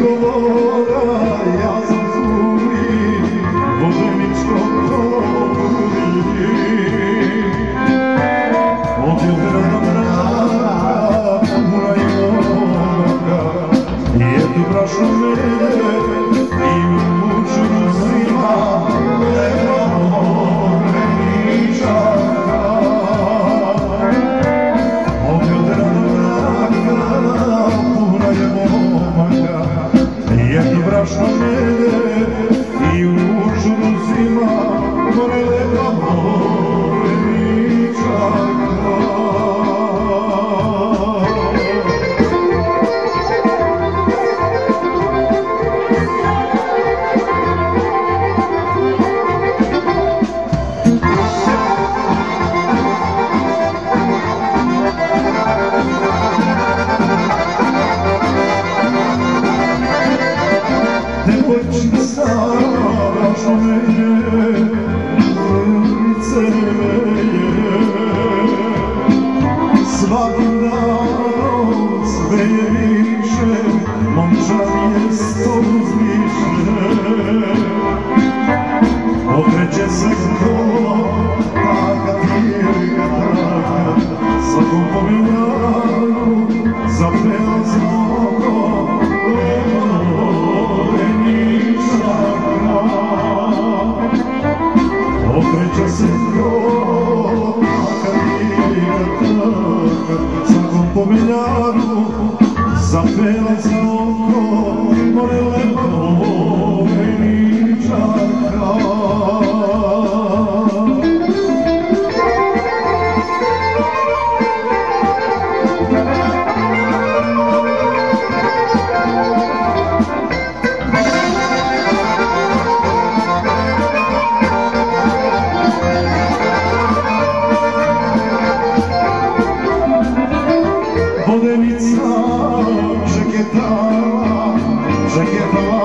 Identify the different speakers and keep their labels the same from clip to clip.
Speaker 1: Senhor. apaixonei aşkı sarhoşum Sławna noc, wyjęliśmy, jest to pominjaru za pelac noć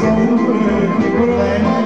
Speaker 1: somewhere.